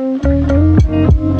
Música